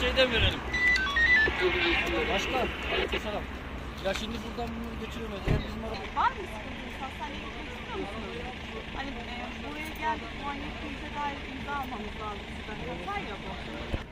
Şeyden verelim. Başkan, aleykümselam. Ya şimdi buradan bunları götürüyorlar. Eğer bizim araba... Var mı sıkıntınız? Hastaneye istiyor musunuz? Hani e, buraya geldik muayene ettiğimize dair imza almamız lazım sizden. Hata ya bu.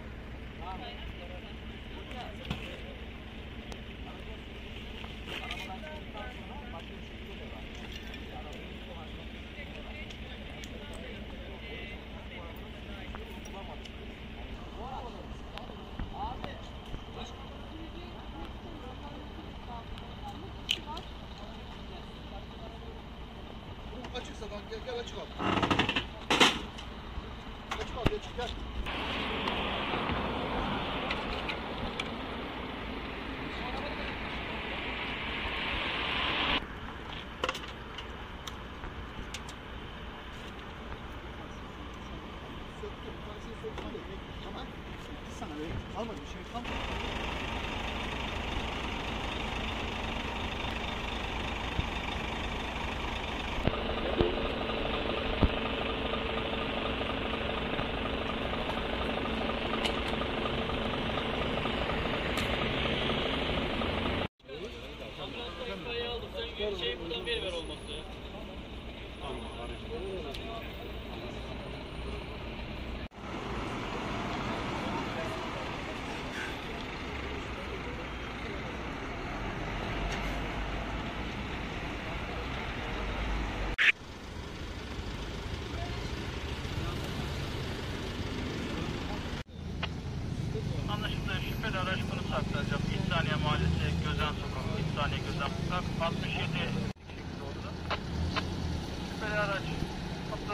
Gel, açık al. Açık al gel çık gel. Söktüm, tanesini söktüm tamam. Sana kalmadı bir şey kalmadı.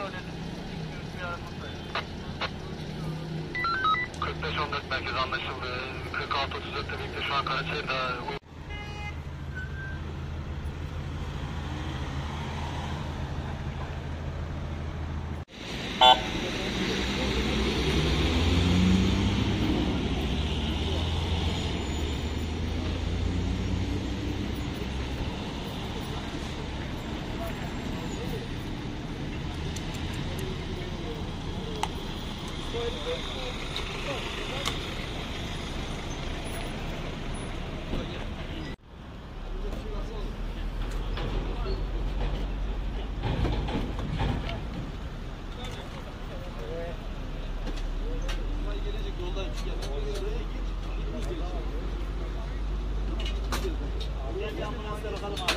Edin. 45-14 merkez anlaşıldı. 46-34'te birlikte şu an Karaçay'da Gel ambulansla bakalım abi.